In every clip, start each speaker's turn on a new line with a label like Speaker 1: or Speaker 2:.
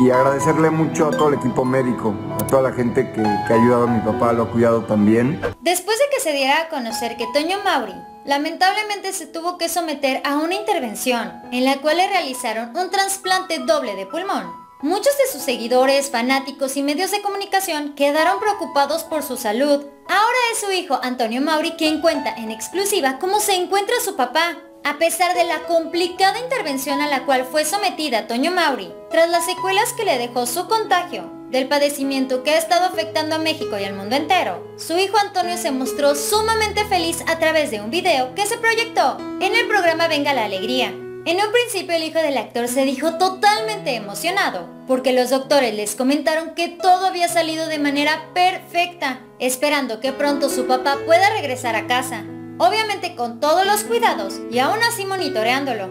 Speaker 1: y agradecerle mucho a todo el equipo médico, a toda la gente que, ha ayudado a mi papá, lo ha cuidado también.
Speaker 2: Después de que se diera a conocer que Toño Mauri lamentablemente se tuvo que someter a una intervención en la cual le realizaron un trasplante doble de pulmón. Muchos de sus seguidores, fanáticos y medios de comunicación quedaron preocupados por su salud. Ahora es su hijo Antonio Mauri quien cuenta en exclusiva cómo se encuentra su papá. A pesar de la complicada intervención a la cual fue sometida Toño Mauri, tras las secuelas que le dejó su contagio, del padecimiento que ha estado afectando a México y al mundo entero, su hijo Antonio se mostró sumamente feliz a través de un video que se proyectó en el programa Venga la Alegría. En un principio el hijo del actor se dijo totalmente emocionado, porque los doctores les comentaron que todo había salido de manera perfecta, esperando que pronto su papá pueda regresar a casa, obviamente con todos los cuidados y aún así monitoreándolo.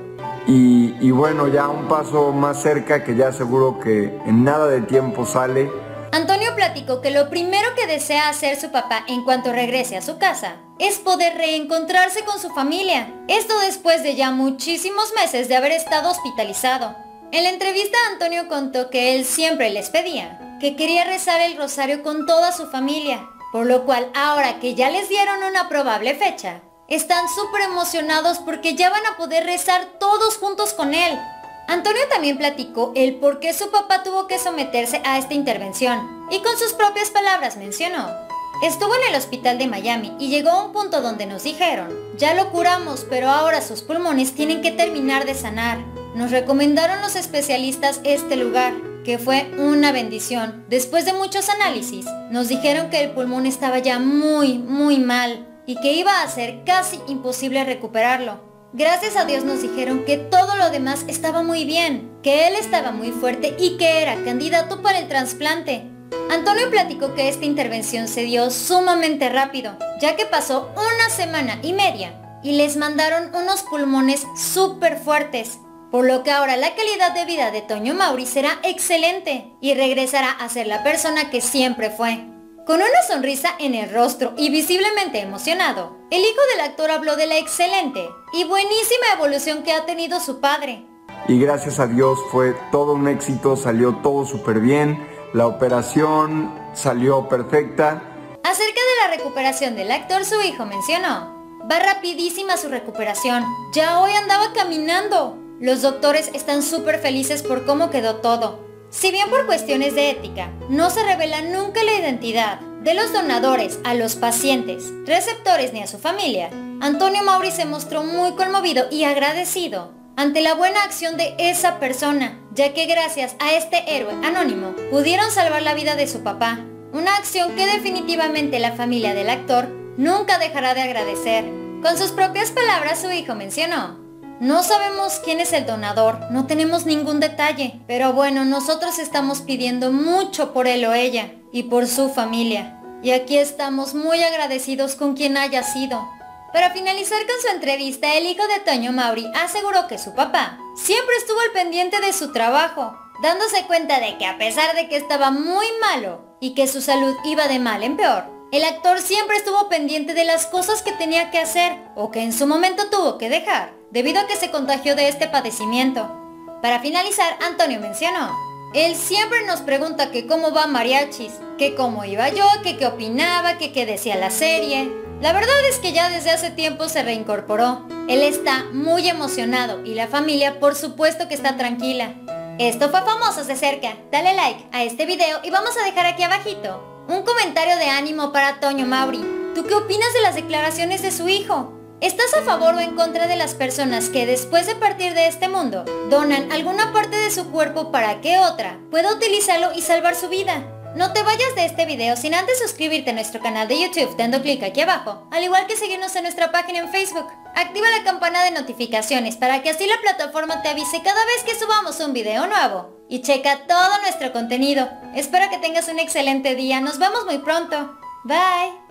Speaker 1: Y, bueno, ya un paso más cerca que ya seguro que en nada de tiempo sale.
Speaker 2: Antonio platicó que lo primero que desea hacer su papá en cuanto regrese a su casa es poder reencontrarse con su familia. Esto después de ya muchísimos meses de haber estado hospitalizado. En la entrevista Antonio contó que él siempre les pedía que quería rezar el rosario con toda su familia, por lo cual ahora que ya les dieron una probable fecha, están súper emocionados porque ya van a poder rezar todos juntos con él. Antonio también platicó el por qué su papá tuvo que someterse a esta intervención y con sus propias palabras mencionó. Estuvo en el hospital de Miami y llegó a un punto donde nos dijeron, ya lo curamos, pero ahora sus pulmones tienen que terminar de sanar. Nos recomendaron los especialistas este lugar, que fue una bendición. Después de muchos análisis, nos dijeron que el pulmón estaba ya muy, muy mal y que iba a ser casi imposible recuperarlo. Gracias a Dios nos dijeron que todo lo demás estaba muy bien, que él estaba muy fuerte y que era candidato para el trasplante. Antonio platicó que esta intervención se dio sumamente rápido, ya que pasó una semana y media y les mandaron unos pulmones súper fuertes, por lo que ahora la calidad de vida de Toño Mauri será excelente y regresará a ser la persona que siempre fue. Con una sonrisa en el rostro y visiblemente emocionado, el hijo del actor habló de la excelente y buenísima evolución que ha tenido su padre.
Speaker 1: Y gracias a Dios fue todo un éxito, salió todo súper bien, la operación salió perfecta.
Speaker 2: Acerca de la recuperación del actor, su hijo mencionó, va rapidísima su recuperación, ya hoy andaba caminando. Los doctores están súper felices por cómo quedó todo. Si bien por cuestiones de ética, no se revela nunca la identidad de los donadores a los pacientes, receptores ni a su familia, Antonio Mauri se mostró muy conmovido y agradecido ante la buena acción de esa persona, ya que gracias a este héroe anónimo pudieron salvar la vida de su papá, una acción que definitivamente la familia del actor nunca dejará de agradecer. Con sus propias palabras su hijo mencionó, no sabemos quién es el donador, no tenemos ningún detalle, pero bueno, nosotros estamos pidiendo mucho por él o ella y por su familia. Y aquí estamos muy agradecidos con quien haya sido. Para finalizar con su entrevista, el hijo de Toño Mauri aseguró que su papá siempre estuvo al pendiente de su trabajo, dándose cuenta de que a pesar de que estaba muy malo y que su salud iba de mal en peor, el actor siempre estuvo pendiente de las cosas que tenía que hacer o que en su momento tuvo que dejar debido a que se contagió de este padecimiento. Para finalizar, Antonio mencionó, él siempre nos pregunta que cómo va mariachis, que cómo iba yo, que qué opinaba, que qué decía la serie. La verdad es que ya desde hace tiempo se reincorporó. Él está muy emocionado y la familia por supuesto que está tranquila. Esto fue Famosos de Cerca. Dale like a este video y vamos a dejar aquí abajito un comentario de ánimo para Toño Mauri. ¿Tú qué opinas de las declaraciones de su hijo? ¿Estás a favor o en contra de las personas que después de partir de este mundo donan alguna parte de su cuerpo para que otra pueda utilizarlo y salvar su vida? No te vayas de este video sin antes suscribirte a nuestro canal de YouTube dando clic aquí abajo, al igual que seguirnos en nuestra página en Facebook. Activa la campana de notificaciones para que así la plataforma te avise cada vez que subamos un video nuevo. Y checa todo nuestro contenido. Espero que tengas un excelente día. Nos vemos muy pronto. Bye.